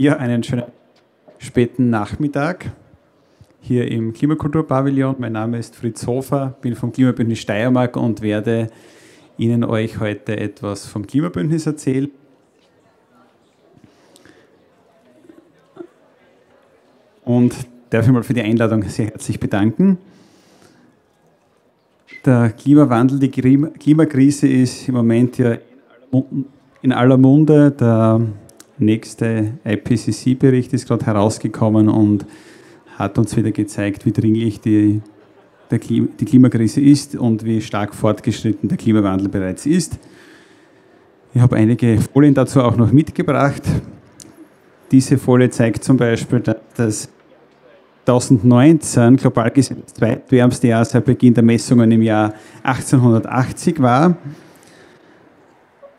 Ja, einen schönen späten Nachmittag hier im Klimakulturpavillon. Mein Name ist Fritz Hofer, bin vom Klimabündnis Steiermark und werde Ihnen euch heute etwas vom Klimabündnis erzählen. Und darf ich mal für die Einladung sehr herzlich bedanken. Der Klimawandel, die Klimakrise ist im Moment ja in aller Munde. Der nächste IPCC-Bericht ist gerade herausgekommen und hat uns wieder gezeigt, wie dringlich die, Klima, die Klimakrise ist und wie stark fortgeschritten der Klimawandel bereits ist. Ich habe einige Folien dazu auch noch mitgebracht. Diese Folie zeigt zum Beispiel, dass 2019 global gesehen das zweitwärmste Jahr seit Beginn der Messungen im Jahr 1880 war.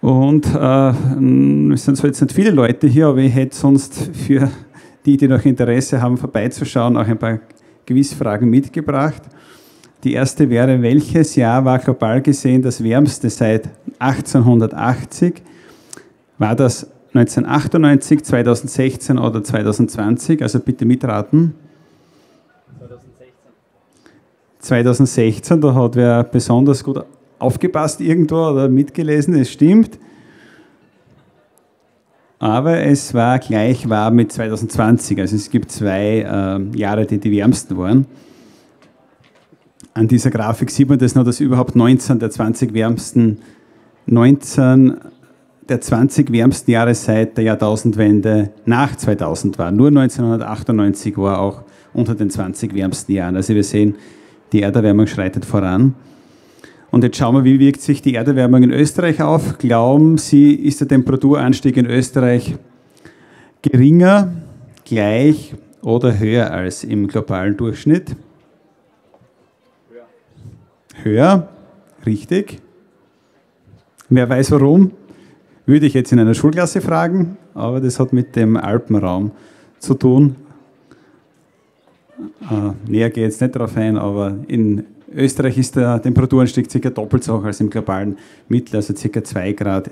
Und äh, es sind zwar jetzt nicht viele Leute hier, aber ich hätte sonst für die, die noch Interesse haben, vorbeizuschauen, auch ein paar Gewissfragen mitgebracht. Die erste wäre, welches Jahr war global gesehen das wärmste seit 1880? War das 1998, 2016 oder 2020? Also bitte mitraten. 2016. 2016, da hat wer besonders gut aufgepasst irgendwo oder mitgelesen, es stimmt. Aber es war gleich warm mit 2020. Also es gibt zwei äh, Jahre, die die wärmsten waren. An dieser Grafik sieht man das noch, dass überhaupt 19 der 20 wärmsten, 19 der 20 wärmsten Jahre seit der Jahrtausendwende nach 2000 waren. Nur 1998 war auch unter den 20 wärmsten Jahren. Also wir sehen, die Erderwärmung schreitet voran. Und jetzt schauen wir, wie wirkt sich die Erderwärmung in Österreich auf. Glauben Sie, ist der Temperaturanstieg in Österreich geringer, gleich oder höher als im globalen Durchschnitt? Höher. Höher, richtig. Wer weiß warum? Würde ich jetzt in einer Schulklasse fragen, aber das hat mit dem Alpenraum zu tun. Äh, näher gehe ich jetzt nicht darauf ein, aber in Österreich ist der Temperaturanstieg ca. doppelt so hoch als im globalen Mittel, also ca. 2 Grad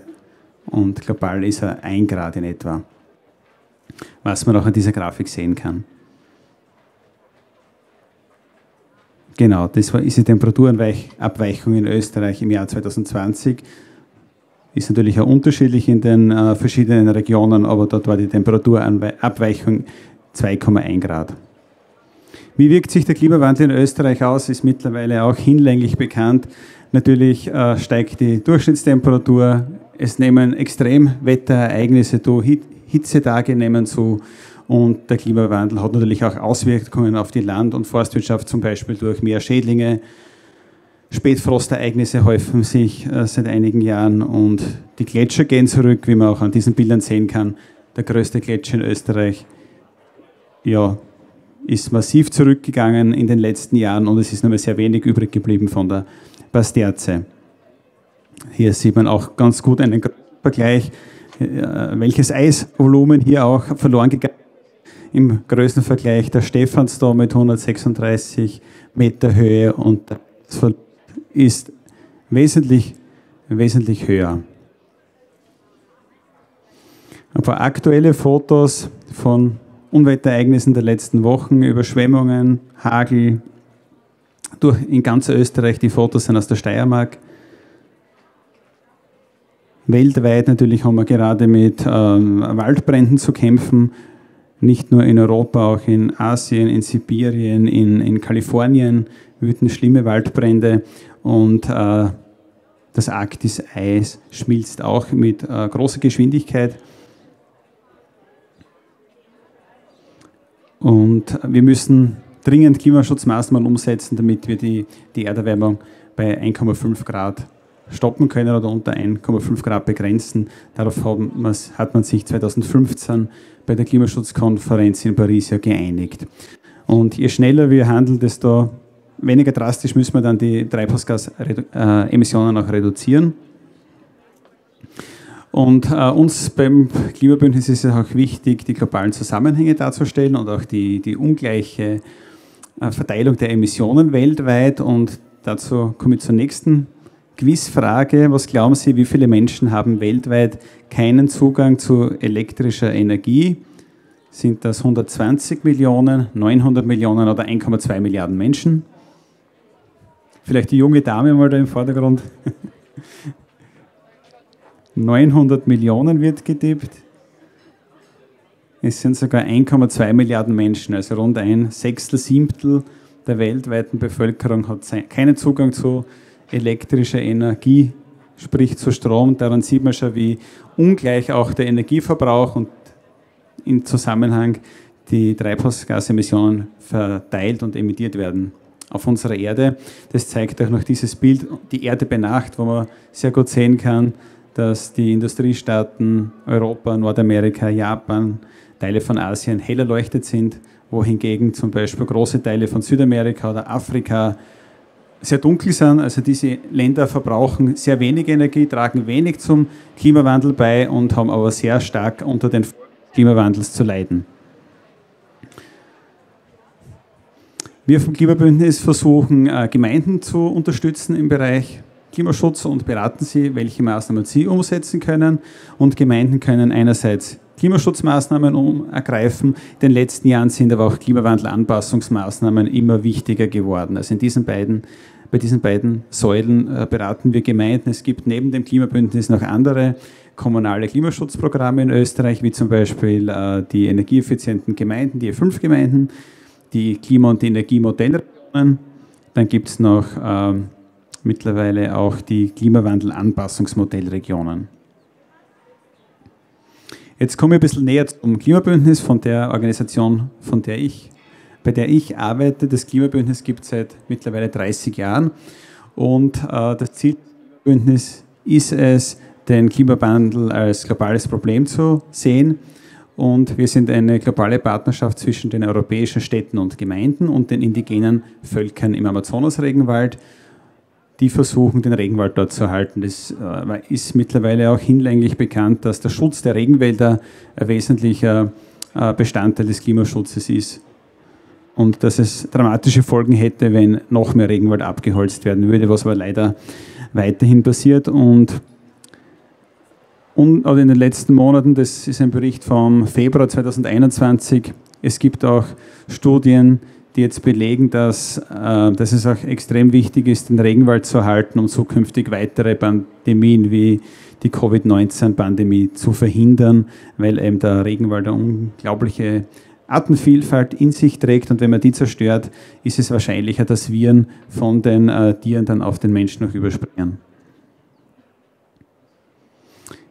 und global ist er 1 Grad in etwa, was man auch an dieser Grafik sehen kann. Genau, das ist die Temperaturabweichung in Österreich im Jahr 2020. Ist natürlich auch unterschiedlich in den äh, verschiedenen Regionen, aber dort war die Temperaturabweichung 2,1 Grad. Wie wirkt sich der Klimawandel in Österreich aus, ist mittlerweile auch hinlänglich bekannt. Natürlich äh, steigt die Durchschnittstemperatur, es nehmen Extremwetterereignisse zu, Hitzetage nehmen zu und der Klimawandel hat natürlich auch Auswirkungen auf die Land- und Forstwirtschaft, zum Beispiel durch mehr Schädlinge. Spätfrostereignisse häufen sich äh, seit einigen Jahren und die Gletscher gehen zurück, wie man auch an diesen Bildern sehen kann. Der größte Gletscher in Österreich ja, ist massiv zurückgegangen in den letzten Jahren und es ist nur mehr sehr wenig übrig geblieben von der Basterze. Hier sieht man auch ganz gut einen Vergleich, äh, welches Eisvolumen hier auch verloren gegangen ist. Im größten Vergleich der Stephansdom mit 136 Meter Höhe und das ist wesentlich, wesentlich höher. Ein paar aktuelle Fotos von Unwetterereignissen der letzten Wochen, Überschwemmungen, Hagel, durch in ganz Österreich. Die Fotos sind aus der Steiermark. Weltweit natürlich haben wir gerade mit ähm, Waldbränden zu kämpfen. Nicht nur in Europa, auch in Asien, in Sibirien, in, in Kalifornien wüten schlimme Waldbrände und äh, das Arktis-Eis schmilzt auch mit äh, großer Geschwindigkeit. Und wir müssen dringend Klimaschutzmaßnahmen umsetzen, damit wir die, die Erderwärmung bei 1,5 Grad stoppen können oder unter 1,5 Grad begrenzen. Darauf hat man sich 2015 bei der Klimaschutzkonferenz in Paris ja geeinigt. Und je schneller wir handeln, desto weniger drastisch müssen wir dann die Treibhausgasemissionen auch reduzieren. Und äh, uns beim Klimabündnis ist es auch wichtig, die globalen Zusammenhänge darzustellen und auch die, die ungleiche äh, Verteilung der Emissionen weltweit. Und dazu komme ich zur nächsten Quizfrage. Was glauben Sie, wie viele Menschen haben weltweit keinen Zugang zu elektrischer Energie? Sind das 120 Millionen, 900 Millionen oder 1,2 Milliarden Menschen? Vielleicht die junge Dame mal da im Vordergrund. 900 Millionen wird getippt. Es sind sogar 1,2 Milliarden Menschen, also rund ein Sechstel, Siebtel der weltweiten Bevölkerung hat keinen Zugang zu elektrischer Energie, sprich zu Strom. Daran sieht man schon, wie ungleich auch der Energieverbrauch und im Zusammenhang die Treibhausgasemissionen verteilt und emittiert werden auf unserer Erde. Das zeigt auch noch dieses Bild, die Erde bei Nacht, wo man sehr gut sehen kann, dass die Industriestaaten Europa, Nordamerika, Japan, Teile von Asien hell erleuchtet sind, wohingegen zum Beispiel große Teile von Südamerika oder Afrika sehr dunkel sind. Also diese Länder verbrauchen sehr wenig Energie, tragen wenig zum Klimawandel bei und haben aber sehr stark unter den Klimawandels zu leiden. Wir vom Klimabündnis versuchen, äh, Gemeinden zu unterstützen im Bereich Klimaschutz und beraten sie, welche Maßnahmen sie umsetzen können. Und Gemeinden können einerseits Klimaschutzmaßnahmen ergreifen. In den letzten Jahren sind aber auch Klimawandelanpassungsmaßnahmen immer wichtiger geworden. Also in diesen beiden, bei diesen beiden Säulen äh, beraten wir Gemeinden. Es gibt neben dem Klimabündnis noch andere kommunale Klimaschutzprogramme in Österreich, wie zum Beispiel äh, die energieeffizienten Gemeinden, die fünf Gemeinden die Klima- und Energiemodellregionen. Dann gibt es noch äh, mittlerweile auch die Klimawandel-Anpassungsmodellregionen. Jetzt komme ich ein bisschen näher zum Klimabündnis von der Organisation, von der ich, bei der ich arbeite. Das Klimabündnis gibt es seit mittlerweile 30 Jahren und äh, das Ziel des Klimabündnisses ist es, den Klimawandel als globales Problem zu sehen und wir sind eine globale Partnerschaft zwischen den europäischen Städten und Gemeinden und den indigenen Völkern im Amazonas-Regenwald, die versuchen, den Regenwald dort zu erhalten. Das äh, ist mittlerweile auch hinlänglich bekannt, dass der Schutz der Regenwälder ein wesentlicher äh, Bestandteil des Klimaschutzes ist und dass es dramatische Folgen hätte, wenn noch mehr Regenwald abgeholzt werden würde, was aber leider weiterhin passiert und in den letzten Monaten, das ist ein Bericht vom Februar 2021, es gibt auch Studien, die jetzt belegen, dass, äh, dass es auch extrem wichtig ist, den Regenwald zu erhalten, um zukünftig weitere Pandemien wie die Covid-19-Pandemie zu verhindern, weil eben der Regenwald eine unglaubliche Artenvielfalt in sich trägt und wenn man die zerstört, ist es wahrscheinlicher, dass Viren von den äh, Tieren dann auf den Menschen noch überspringen.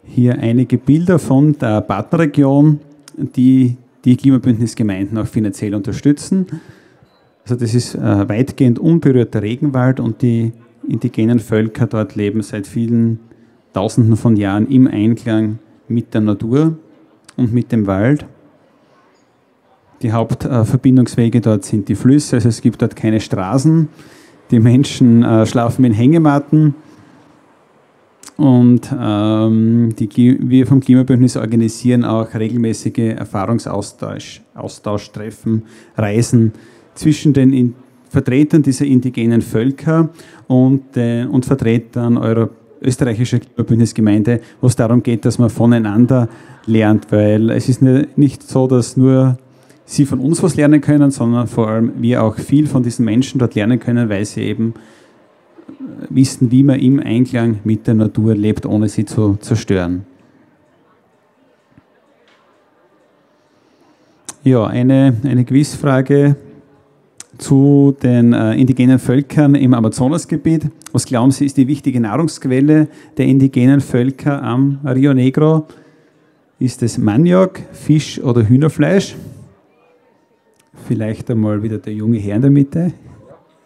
Hier einige Bilder von der Partnerregion, die die Klimabündnisgemeinden auch finanziell unterstützen. Also das ist äh, weitgehend unberührter Regenwald und die indigenen Völker dort leben seit vielen Tausenden von Jahren im Einklang mit der Natur und mit dem Wald. Die Hauptverbindungswege dort sind die Flüsse, also es gibt dort keine Straßen. Die Menschen äh, schlafen in Hängematten und ähm, die, wir vom Klimabündnis organisieren auch regelmäßige Erfahrungsaustausch, Austauschtreffen, Reisen zwischen den in, Vertretern dieser indigenen Völker und, äh, und Vertretern eurer österreichischen Klimabündnisgemeinde, wo es darum geht, dass man voneinander lernt, weil es ist nicht so, dass nur sie von uns was lernen können, sondern vor allem wir auch viel von diesen Menschen dort lernen können, weil sie eben wissen, wie man im Einklang mit der Natur lebt, ohne sie zu zerstören. Ja, eine, eine Quizfrage zu den äh, indigenen Völkern im Amazonasgebiet. Was glauben Sie, ist die wichtige Nahrungsquelle der indigenen Völker am Rio Negro? Ist es Maniok, Fisch oder Hühnerfleisch? Vielleicht einmal wieder der junge Herr in der Mitte.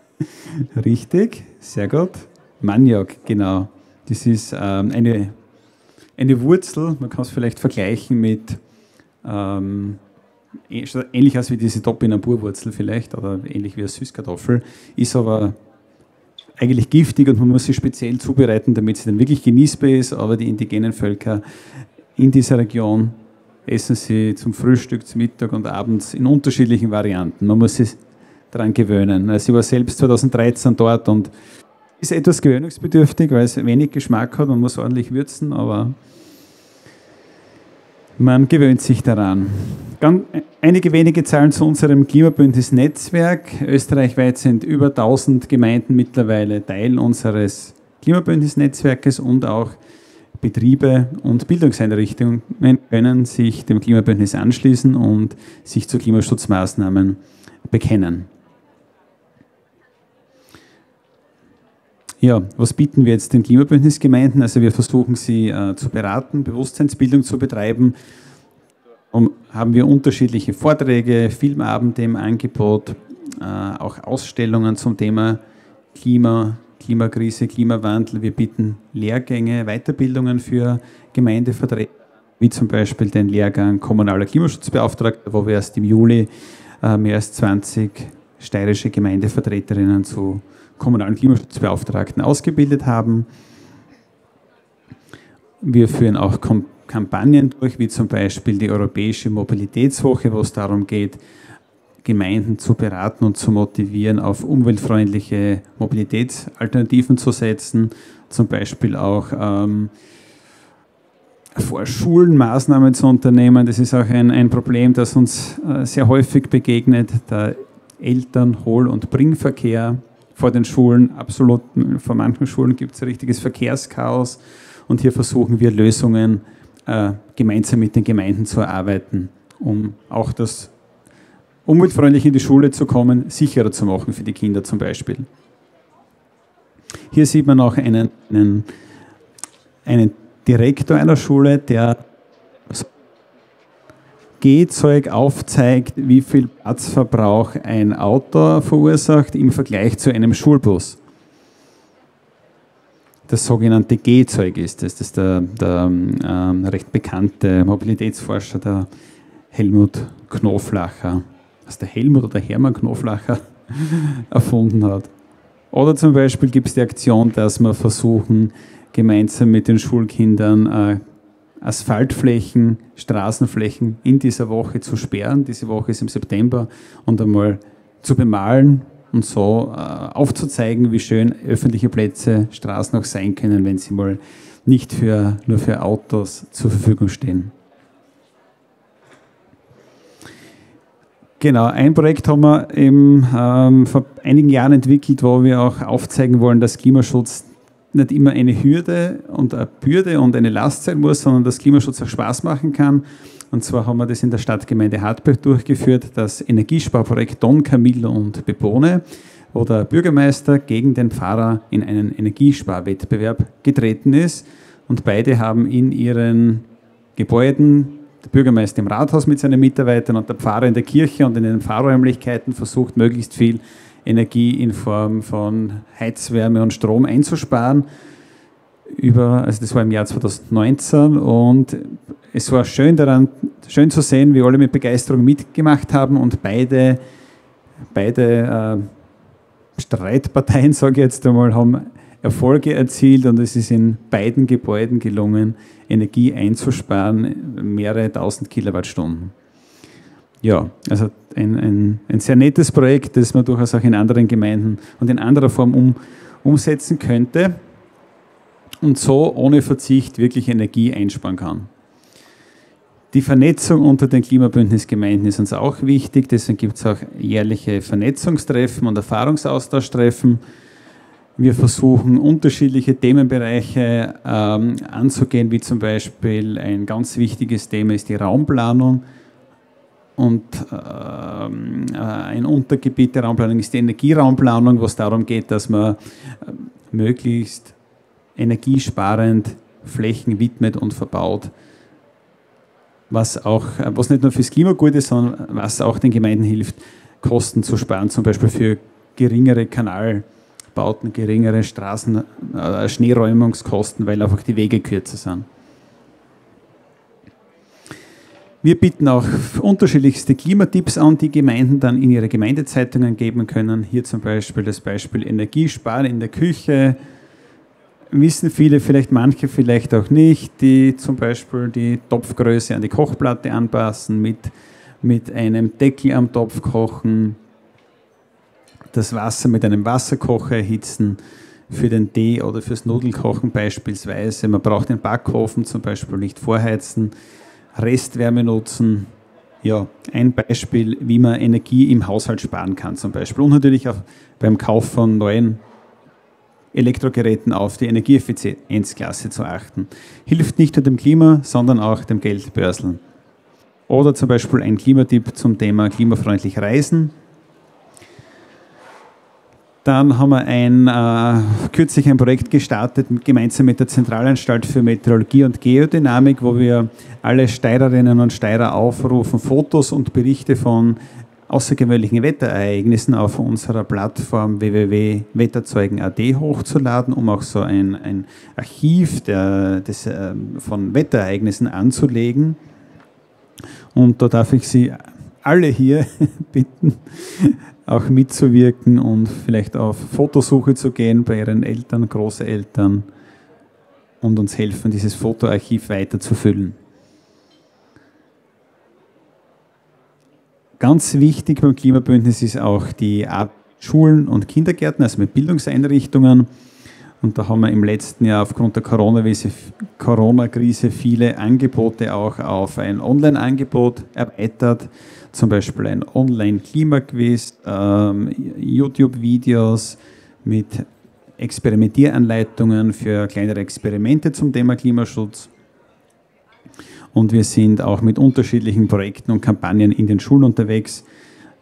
Richtig, sehr gut. Maniok, genau. Das ist ähm, eine, eine Wurzel, man kann es vielleicht vergleichen mit, ähm, ähnlich als wie diese Topinambur-Wurzel vielleicht, oder ähnlich wie eine Süßkartoffel, ist aber eigentlich giftig und man muss sie speziell zubereiten, damit sie dann wirklich genießbar ist, aber die indigenen Völker in dieser Region essen sie zum Frühstück, zum Mittag und abends in unterschiedlichen Varianten. Man muss sie daran gewöhnen. Also ich war selbst 2013 dort und ist etwas gewöhnungsbedürftig, weil es wenig Geschmack hat, man muss ordentlich würzen, aber Man gewöhnt sich daran. Einige wenige Zahlen zu unserem Klimabündnis-Netzwerk. Österreichweit sind über 1000 Gemeinden mittlerweile Teil unseres Klimabündnis-Netzwerkes und auch Betriebe und Bildungseinrichtungen können sich dem Klimabündnis anschließen und sich zu Klimaschutzmaßnahmen bekennen. Ja, was bieten wir jetzt den Klimabündnisgemeinden? Also wir versuchen sie äh, zu beraten, Bewusstseinsbildung zu betreiben. Um, haben wir unterschiedliche Vorträge, Filmabende im Angebot, äh, auch Ausstellungen zum Thema Klima, Klimakrise, Klimawandel. Wir bieten Lehrgänge, Weiterbildungen für Gemeindevertreter, wie zum Beispiel den Lehrgang Kommunaler Klimaschutzbeauftragter, wo wir erst im Juli äh, mehr als 20 steirische Gemeindevertreterinnen zu kommunalen Klimaschutzbeauftragten ausgebildet haben. Wir führen auch Kampagnen durch, wie zum Beispiel die Europäische Mobilitätswoche, wo es darum geht, Gemeinden zu beraten und zu motivieren, auf umweltfreundliche Mobilitätsalternativen zu setzen. Zum Beispiel auch ähm, vor Schulen Maßnahmen zu unternehmen. Das ist auch ein, ein Problem, das uns äh, sehr häufig begegnet, der Eltern-, Hol- und Bringverkehr vor den Schulen. Absolut, vor manchen Schulen gibt es richtiges Verkehrschaos und hier versuchen wir Lösungen äh, gemeinsam mit den Gemeinden zu erarbeiten, um auch das umweltfreundlich in die Schule zu kommen, sicherer zu machen für die Kinder zum Beispiel. Hier sieht man auch einen, einen, einen Direktor einer Schule, der Gehzeug aufzeigt, wie viel Platzverbrauch ein Auto verursacht im Vergleich zu einem Schulbus. Das sogenannte Gehzeug ist das. Das ist der, der ähm, recht bekannte Mobilitätsforscher, der Helmut Knoflacher, was der Helmut oder Hermann Knoflacher erfunden hat. Oder zum Beispiel gibt es die Aktion, dass wir versuchen, gemeinsam mit den Schulkindern äh, Asphaltflächen, Straßenflächen in dieser Woche zu sperren. Diese Woche ist im September und einmal zu bemalen und so äh, aufzuzeigen, wie schön öffentliche Plätze, Straßen auch sein können, wenn sie mal nicht für, nur für Autos zur Verfügung stehen. Genau, ein Projekt haben wir eben, ähm, vor einigen Jahren entwickelt, wo wir auch aufzeigen wollen, dass Klimaschutz nicht immer eine Hürde und eine Bürde und eine Last sein muss, sondern dass Klimaschutz auch Spaß machen kann. Und zwar haben wir das in der Stadtgemeinde Hartberg durchgeführt, das Energiesparprojekt Don Camillo und Bebone, wo der Bürgermeister gegen den Pfarrer in einen Energiesparwettbewerb getreten ist. Und beide haben in ihren Gebäuden, der Bürgermeister im Rathaus mit seinen Mitarbeitern und der Pfarrer in der Kirche und in den Pfarrräumlichkeiten versucht, möglichst viel Energie in Form von Heizwärme und Strom einzusparen. Über, also das war im Jahr 2019 und es war schön daran, schön zu sehen, wie alle mit Begeisterung mitgemacht haben und beide, beide äh, Streitparteien, sage ich jetzt einmal, haben Erfolge erzielt und es ist in beiden Gebäuden gelungen, Energie einzusparen, mehrere tausend Kilowattstunden ja, also ein, ein, ein, sehr nettes Projekt, das man durchaus auch in anderen Gemeinden und in anderer Form um, umsetzen könnte und so ohne Verzicht wirklich Energie einsparen kann. Die Vernetzung unter den Klimabündnisgemeinden ist uns auch wichtig, deswegen gibt es auch jährliche Vernetzungstreffen und Erfahrungsaustausch-Treffen. Wir versuchen unterschiedliche Themenbereiche ähm, anzugehen, wie zum Beispiel ein ganz wichtiges Thema ist die Raumplanung und ähm, äh, ein Untergebiet der Raumplanung ist die Energieraumplanung, wo es darum geht, dass man äh, möglichst energiesparend Flächen widmet und verbaut, was, auch, äh, was nicht nur fürs Klima gut ist, sondern was auch den Gemeinden hilft, Kosten zu sparen, zum Beispiel für geringere Kanalbauten, geringere Straßen, äh, Schneeräumungskosten, weil einfach die Wege kürzer sind. Wir bieten auch unterschiedlichste Klimatipps an, die Gemeinden dann in ihre Gemeindezeitungen geben können. Hier zum Beispiel das Beispiel Energiesparen in der Küche. Wissen viele, vielleicht manche, vielleicht auch nicht, die zum Beispiel die Topfgröße an die Kochplatte anpassen, mit, mit einem Deckel am Topf kochen, das Wasser mit einem Wasserkocher erhitzen für den Tee oder fürs Nudelkochen beispielsweise. Man braucht den Backofen zum Beispiel nicht vorheizen Restwärme nutzen. Ja, ein Beispiel, wie man Energie im Haushalt sparen kann zum Beispiel. Und natürlich auch beim Kauf von neuen Elektrogeräten auf die Energieeffizienzklasse zu achten. Hilft nicht nur dem Klima, sondern auch dem Geldbörseln. Oder zum Beispiel ein Klimatipp zum Thema klimafreundlich Reisen. Dann haben wir ein, äh, kürzlich ein Projekt gestartet, gemeinsam mit der Zentralanstalt für Meteorologie und Geodynamik, wo wir alle Steirerinnen und Steirer aufrufen, Fotos und Berichte von außergewöhnlichen Wetterereignissen auf unserer Plattform www.wetterzeugen.at hochzuladen, um auch so ein, ein Archiv der, des, äh, von Wetterereignissen anzulegen. Und da darf ich Sie alle hier bitten, auch mitzuwirken und vielleicht auf Fotosuche zu gehen bei Ihren Eltern, Großeltern und uns helfen, dieses Fotoarchiv weiter zu füllen. Ganz wichtig beim Klimabündnis ist auch die Art Schulen und Kindergärten, also mit Bildungseinrichtungen. Und da haben wir im letzten Jahr aufgrund der Corona-Krise viele Angebote auch auf ein Online-Angebot erweitert. Zum Beispiel ein Online-Klimaquiz, ähm, YouTube-Videos mit Experimentieranleitungen für kleinere Experimente zum Thema Klimaschutz. Und wir sind auch mit unterschiedlichen Projekten und Kampagnen in den Schulen unterwegs.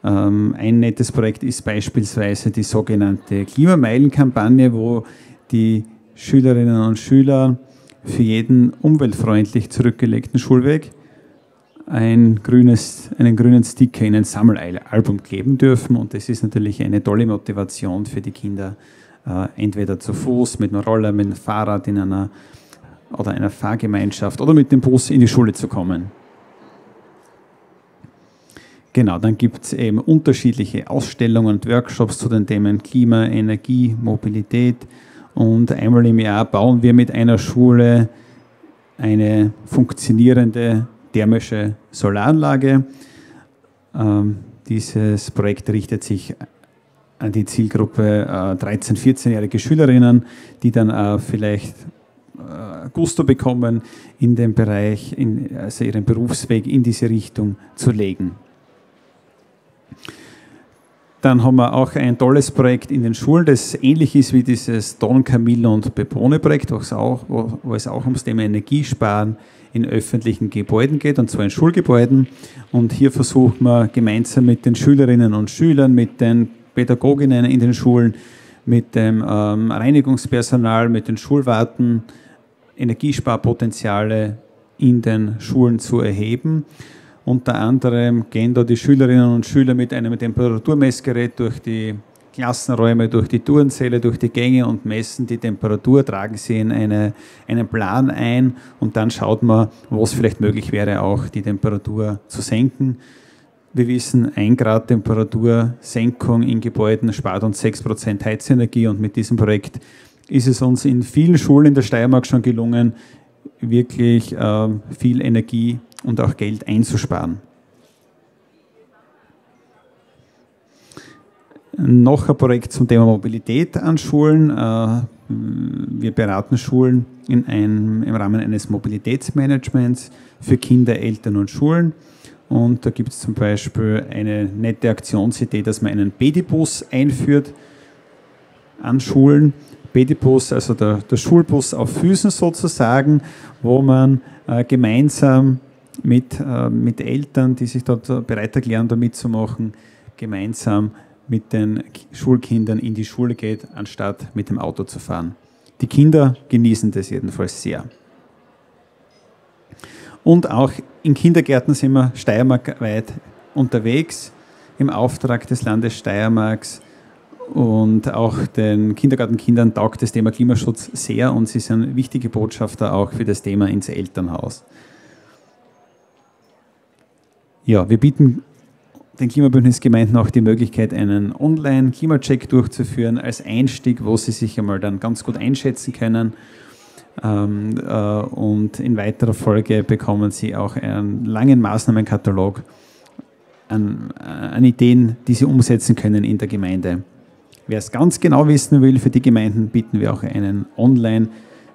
Ähm, ein nettes Projekt ist beispielsweise die sogenannte Klimameilen-Kampagne, wo die Schülerinnen und Schüler für jeden umweltfreundlich zurückgelegten Schulweg ein grünes, einen grünen Sticker in ein Sammelalbum kleben dürfen. Und das ist natürlich eine tolle Motivation für die Kinder, äh, entweder zu Fuß, mit einem Roller, mit einem Fahrrad, in einer oder einer Fahrgemeinschaft oder mit dem Bus in die Schule zu kommen. Genau, dann gibt es eben unterschiedliche Ausstellungen und Workshops zu den Themen Klima, Energie, Mobilität. Und einmal im Jahr bauen wir mit einer Schule eine funktionierende thermische Solaranlage. Ähm, dieses Projekt richtet sich an die Zielgruppe äh, 13-, 14-jährige Schülerinnen, die dann äh, vielleicht äh, Gusto bekommen, in dem Bereich, in, also ihren Berufsweg in diese Richtung zu legen. Dann haben wir auch ein tolles Projekt in den Schulen, das ähnlich ist wie dieses Don Camillo und Bepone Projekt, wo es, auch, ums Thema Energiesparen in öffentlichen Gebäuden geht, und zwar in Schulgebäuden. Und hier versucht man gemeinsam mit den Schülerinnen und Schülern, mit den Pädagoginnen in den Schulen, mit dem ähm, Reinigungspersonal, mit den Schulwarten, Energiesparpotenziale in den Schulen zu erheben. Unter anderem gehen da die Schülerinnen und Schüler mit einem Temperaturmessgerät durch die Klassenräume, durch die Turnsäle, durch die Gänge und messen die Temperatur, tragen sie in eine, einen Plan ein und dann schaut man, wo es vielleicht möglich wäre, auch die Temperatur zu senken. Wir wissen, 1 Grad Temperatursenkung in Gebäuden spart uns 6% Heizenergie und mit diesem Projekt ist es uns in vielen Schulen in der Steiermark schon gelungen, wirklich äh, viel Energie und auch Geld einzusparen. Noch ein Projekt zum Thema Mobilität an Schulen. Äh, wir beraten Schulen in einem, im Rahmen eines Mobilitätsmanagements für Kinder, Eltern und Schulen. Und da gibt es zum Beispiel eine nette Aktionsidee, dass man einen Bedibus einführt an Schulen Pedibus, also der, der Schulbus auf Füßen sozusagen, wo man äh, gemeinsam mit, äh, mit Eltern, die sich dort bereit erklären, da mitzumachen, gemeinsam mit den Schulkindern in die Schule geht, anstatt mit dem Auto zu fahren. Die Kinder genießen das jedenfalls sehr. Und auch in Kindergärten sind wir steiermarkweit unterwegs im Auftrag des Landes Steiermarks und auch den Kindergartenkindern taugt das Thema Klimaschutz sehr und sie sind wichtige Botschafter auch für das Thema ins Elternhaus. Ja, wir bieten den Klimabündnisgemeinden auch die Möglichkeit, einen Online-Klimacheck durchzuführen als Einstieg, wo sie sich einmal dann ganz gut einschätzen können. Ähm, äh, und in weiterer Folge bekommen sie auch einen langen Maßnahmenkatalog an, an Ideen, die sie umsetzen können in der Gemeinde. Wer es ganz genau wissen will, für die Gemeinden bieten wir auch einen Online-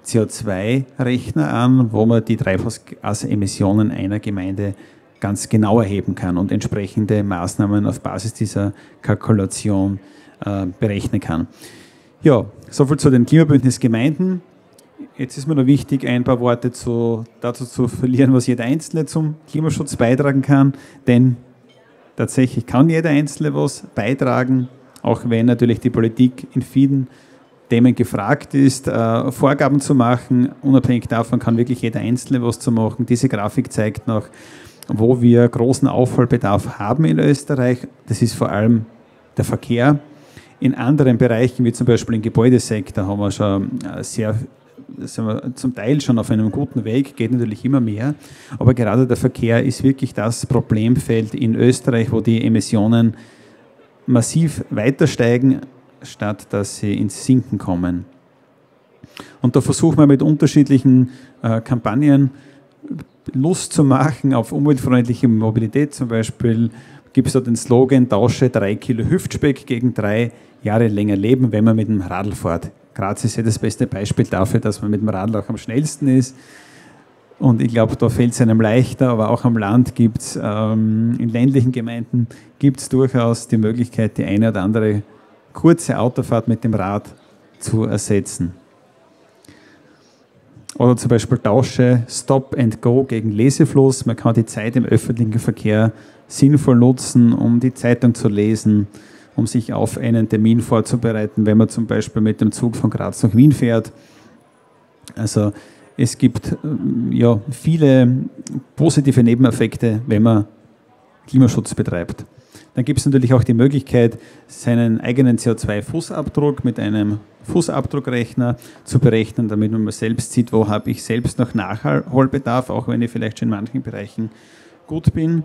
CO2-Rechner an, wo man die Treibhausgasemissionen einer Gemeinde ganz genau erheben kann und entsprechende Maßnahmen auf Basis dieser Kalkulation äh, berechnen kann. Ja, soviel zu den Klimabündnisgemeinden. Jetzt ist mir noch wichtig, ein paar Worte zu, dazu zu verlieren, was jeder Einzelne zum Klimaschutz beitragen kann, denn tatsächlich kann jeder Einzelne was beitragen, auch wenn natürlich die Politik in vielen Themen gefragt ist, äh, Vorgaben zu machen. Unabhängig davon kann wirklich jeder Einzelne was zu machen. Diese Grafik zeigt noch, wo wir großen Aufholbedarf haben in Österreich. Das ist vor allem der Verkehr. In anderen Bereichen, wie zum Beispiel im Gebäudesektor, haben wir schon äh, sehr sind wir zum Teil schon auf einem guten Weg, geht natürlich immer mehr. Aber gerade der Verkehr ist wirklich das Problemfeld in Österreich, wo die Emissionen massiv weiter steigen, statt dass sie ins Sinken kommen. Und da versuchen wir mit unterschiedlichen äh, Kampagnen Lust zu machen auf umweltfreundliche Mobilität. Zum Beispiel gibt es da den Slogan, tausche drei Kilo Hüftspeck gegen drei Jahre länger leben, wenn man mit dem Radl fährt. Graz ist ja das beste Beispiel dafür, dass man mit dem Radl auch am schnellsten ist. Und ich glaube, da fällt es einem leichter, aber auch am Land gibt es, ähm, in ländlichen Gemeinden gibt es durchaus die Möglichkeit, die eine oder andere kurze Autofahrt mit dem Rad zu ersetzen. Oder zum Beispiel Tausche Stop and Go gegen Lesefluss. Man kann die Zeit im öffentlichen Verkehr sinnvoll nutzen, um die Zeitung zu lesen, um sich auf einen Termin vorzubereiten, wenn man zum Beispiel mit dem Zug von Graz nach Wien fährt. Also es gibt ähm, ja, viele positive Nebeneffekte, wenn man Klimaschutz betreibt. Dann gibt es natürlich auch die Möglichkeit, seinen eigenen CO2-Fußabdruck mit einem Fußabdruckrechner zu berechnen, damit man mal selbst sieht, wo habe ich selbst noch Nachholbedarf, auch wenn ich vielleicht schon in manchen Bereichen gut bin.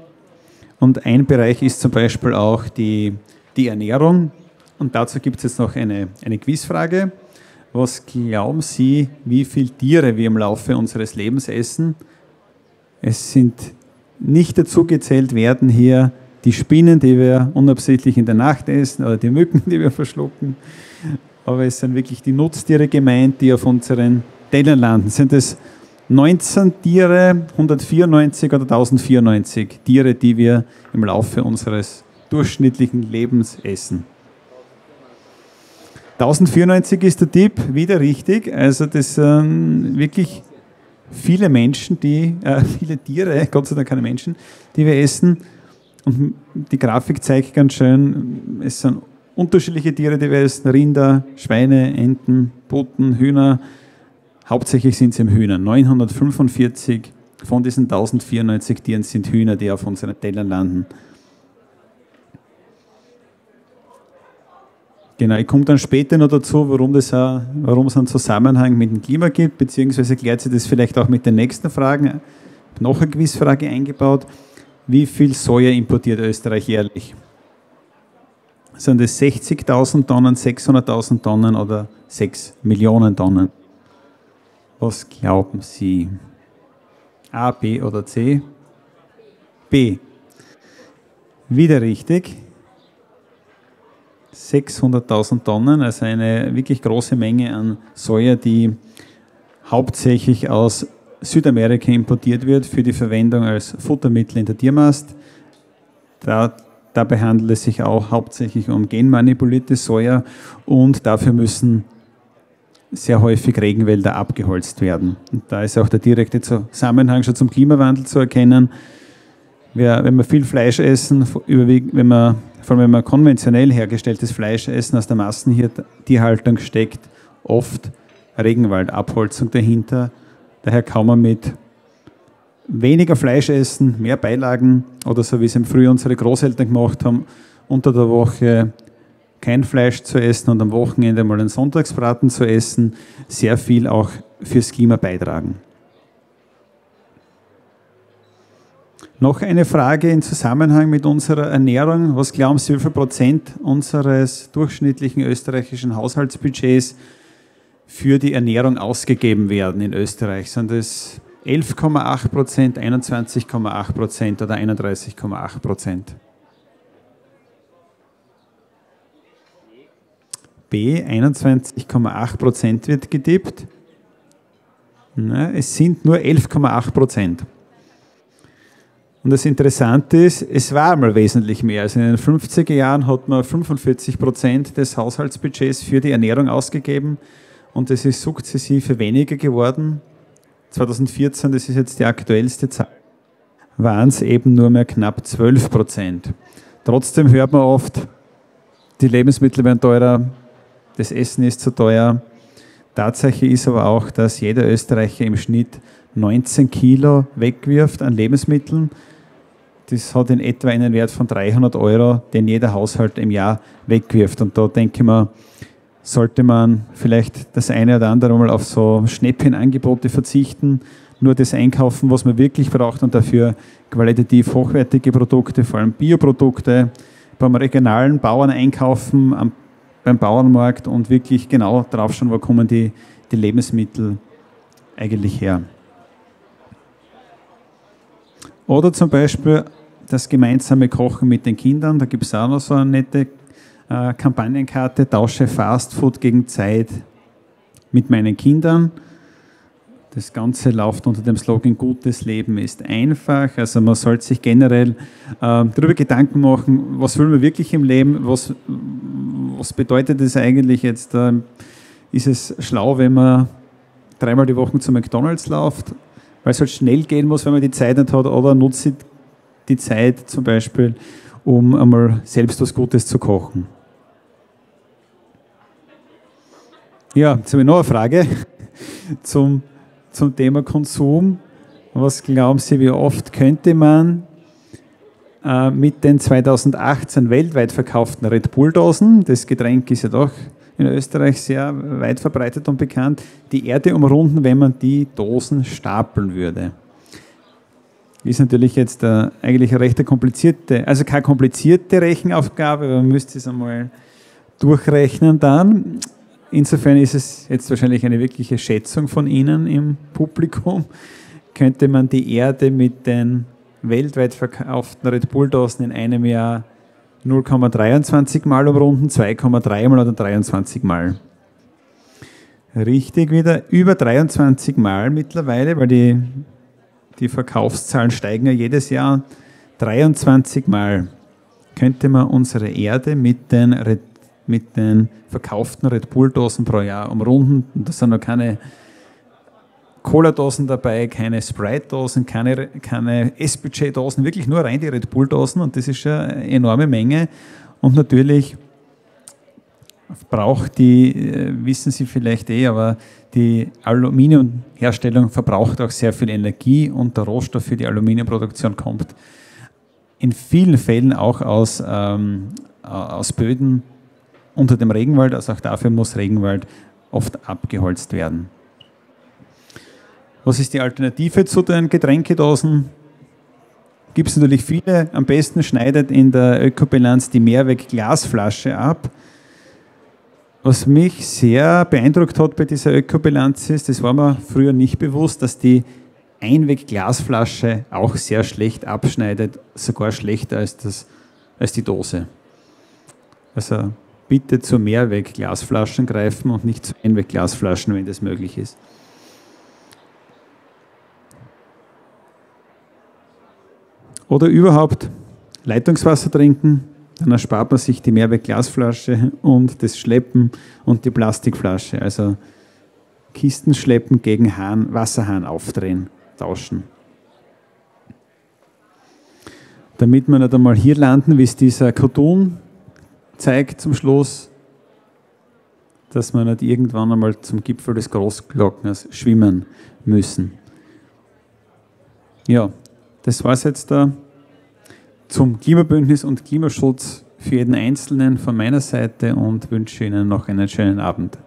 Und ein Bereich ist zum Beispiel auch die, die Ernährung. Und dazu gibt es jetzt noch eine, eine Quizfrage. Was glauben Sie, wie viele Tiere wir im Laufe unseres Lebens essen? Es sind nicht dazu gezählt werden hier die Spinnen, die wir unabsichtlich in der Nacht essen oder die Mücken, die wir verschlucken. Aber es sind wirklich die Nutztiere gemeint, die auf unseren Tellern landen. Sind es 19 Tiere, 194 oder 1094 Tiere, die wir im Laufe unseres durchschnittlichen Lebens essen. 1094 ist der Tipp, wieder richtig. Also das sind wirklich viele Menschen, die, äh, viele Tiere, Gott sei Dank keine Menschen, die wir essen. Und die Grafik zeigt ganz schön, es sind unterschiedliche Tiere, die wir essen. Rinder, Schweine, Enten, Putten, Hühner, Hauptsächlich sind es eben Hühner. 945 von diesen 1094 Tieren sind Hühner, die auf unseren Tellern landen. Genau, ich komme dann später noch dazu, warum, das, warum es einen Zusammenhang mit dem Klima gibt, beziehungsweise klärt sich das vielleicht auch mit den nächsten Fragen. Ich habe noch eine Quizfrage eingebaut. Wie viel Soja importiert Österreich jährlich? Sind es 60.000 Tonnen, 600.000 Tonnen oder 6 Millionen Tonnen? Was glauben Sie? A, B oder C? B. Wieder richtig. 600.000 Tonnen, also eine wirklich große Menge an Soja, die hauptsächlich aus Südamerika importiert wird für die Verwendung als Futtermittel in der Tiermast. Da, dabei handelt es sich auch hauptsächlich um genmanipulierte Soja und dafür müssen sehr häufig Regenwälder abgeholzt werden. Und da ist auch der direkte Zusammenhang schon zum Klimawandel zu erkennen. wenn wir viel Fleisch essen, überwiegend, wenn wir, vor allem wenn wir konventionell hergestelltes Fleisch essen, aus der Massentierhaltung steckt oft Regenwaldabholzung dahinter. Daher kann man mit weniger Fleisch essen, mehr Beilagen oder so wie es im Frühjahr unsere Großeltern gemacht haben, unter der Woche kein Fleisch zu essen und am Wochenende mal einen Sonntagsbraten zu essen, sehr viel auch fürs Klima beitragen. Noch eine Frage im Zusammenhang mit unserer Ernährung. Was glauben Sie, wie viel Prozent unseres durchschnittlichen österreichischen Haushaltsbudgets für die Ernährung ausgegeben werden in Österreich? Sind es 11,8 Prozent, 21,8 Prozent oder 31,8 Prozent? B 21,8 Prozent wird getippt. Na, es sind nur 11,8 Prozent. Und das Interessante ist, es war einmal wesentlich mehr. Also in den 50er Jahren hat man 45 Prozent des Haushaltsbudgets für die Ernährung ausgegeben und es ist sukzessive weniger geworden. 2014, das ist jetzt die aktuellste Zahl, waren es eben nur mehr knapp 12 Prozent. Trotzdem hört man oft, die Lebensmittel werden teurer, das Essen ist zu teuer. Tatsache ist aber auch, dass jeder Österreicher im Schnitt 19 Kilo wegwirft an Lebensmitteln. Das hat in etwa einen Wert von 300 Euro, den jeder Haushalt im Jahr wegwirft. Und da denke ich mir, sollte man vielleicht das eine oder andere mal auf so Schnäppchenangebote verzichten, nur das einkaufen, was man wirklich braucht und dafür qualitativ hochwertige Produkte, vor allem Bioprodukte, beim regionalen Bauern einkaufen, am beim Bauernmarkt und wirklich genau drauf schauen, wo kommen die, die Lebensmittel eigentlich her. Oder zum Beispiel das gemeinsame Kochen mit den Kindern. Da gibt es auch noch so eine nette äh, Kampagnenkarte, tausche Fastfood gegen Zeit mit meinen Kindern. Das Ganze läuft unter dem Slogan Gutes Leben ist einfach. Also man sollte sich generell äh, darüber Gedanken machen, was will man wirklich im Leben, was, was bedeutet es eigentlich jetzt? Äh, ist es schlau, wenn man dreimal die Woche zu McDonalds läuft, weil es halt schnell gehen muss, wenn man die Zeit nicht hat, oder nutzt die Zeit zum Beispiel, um einmal selbst was Gutes zu kochen. Ja, jetzt habe ich noch eine Frage zum zum Thema Konsum. Was glauben Sie, wie oft könnte man äh, mit den 2018 weltweit verkauften Red Bull-Dosen, das Getränk ist ja doch in Österreich sehr weit verbreitet und bekannt, die Erde umrunden, wenn man die Dosen stapeln würde? Ist natürlich jetzt äh, eigentlich eine recht komplizierte, also keine komplizierte Rechenaufgabe, man müsste es einmal durchrechnen dann. Insofern ist es jetzt wahrscheinlich eine wirkliche Schätzung von Ihnen im Publikum. Könnte man die Erde mit den weltweit verkauften Red Bull-Dosen in einem Jahr 0,23 Mal umrunden, 2,3 Mal oder 23 Mal? Richtig wieder, über 23 Mal mittlerweile, weil die, die Verkaufszahlen steigen ja jedes Jahr. 23 Mal könnte man unsere Erde mit den Red mit den verkauften Red Bull-Dosen pro Jahr umrunden. Und da sind noch keine Cola-Dosen dabei, keine Sprite-Dosen, keine, keine S-Budget-Dosen, wirklich nur rein die Red Bull-Dosen und das ist schon eine enorme Menge. Und natürlich braucht die, äh, wissen Sie vielleicht eh, aber die Aluminiumherstellung verbraucht auch sehr viel Energie und der Rohstoff für die Aluminiumproduktion kommt in vielen Fällen auch aus, ähm, aus Böden, unter dem Regenwald, also auch dafür muss Regenwald oft abgeholzt werden. Was ist die Alternative zu den Getränkedosen? Gibt es natürlich viele. Am besten schneidet in der Ökobilanz die Mehrweg-Glasflasche ab. Was mich sehr beeindruckt hat bei dieser Ökobilanz ist, das war mir früher nicht bewusst, dass die Einweg-Glasflasche auch sehr schlecht abschneidet, sogar schlechter als, das, als die Dose. Also bitte zu Mehrwegglasflaschen greifen und nicht zu Einwegglasflaschen, wenn das möglich ist. Oder überhaupt Leitungswasser trinken, dann erspart man sich die Mehrwegglasflasche und das Schleppen und die Plastikflasche. Also Kisten schleppen gegen Hahn, Wasserhahn aufdrehen, tauschen. Damit wir nicht einmal hier landen, wie es dieser Cartoon zeigt zum Schluss, dass wir nicht irgendwann einmal zum Gipfel des Großglockners schwimmen müssen. Ja, das war es jetzt da zum Klimabündnis und Klimaschutz für jeden Einzelnen von meiner Seite und wünsche Ihnen noch einen schönen Abend.